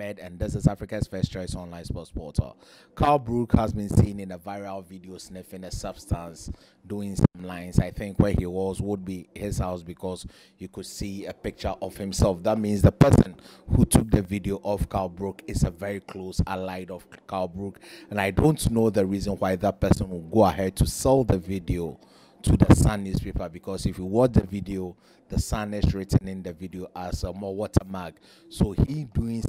Ahmed, and this is Africa's first choice online sports portal. Kell Brook has been seen in a viral video sniffing a substance, doing some lines. I think where he was would be his house because you could see a picture of himself. That means the person who took the video of Kell Brook is a very close ally of Kell Brook, and I don't know the reason why that person would go ahead to sell the video to the Sun newspaper because if you watch the video, the Sun is written in the video as a more watermark. So he doing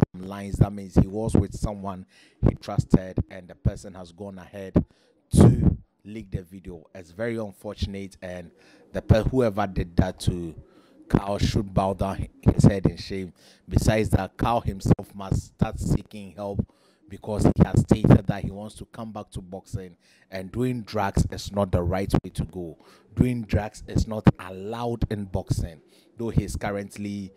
That means he was with someone he trusted, and the person has gone ahead to leak the video. It's very unfortunate, and the whoever did that to Kell should bow down his head in shame. Besides that, Kell himself must start seeking help because he has stated that he wants to come back to boxing and doing drugs is not the right way to go. Doing drugs is not allowed in boxing. Though he's currently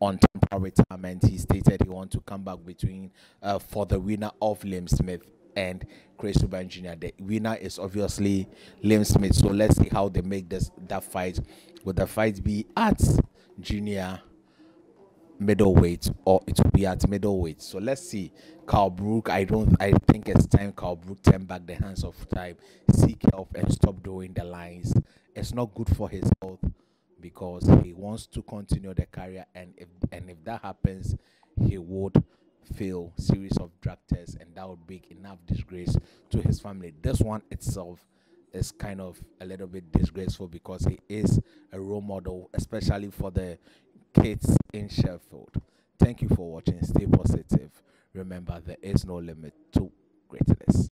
on temporary retirement, he stated he wants to come back between uh, for the winner of Liam Smith and Chris Eubank Jr. The winner is obviously Liam Smith. So let's see how they make this that fight. Will the fight be at Junior? middleweight or it will be at middleweight. So let's see. Kell Brook, I don't I think it's time Kell Brook turn back the hands of time, seek help and stop doing the lines. It's not good for his health because he wants to continue the career and if and if that happens he would fail series of drug tests and that would bring enough disgrace to his family. This one itself is kind of a little bit disgraceful because he is a role model, especially for the kids in Sheffield. Thank you for watching. Stay positive. Remember, there is no limit to greatness.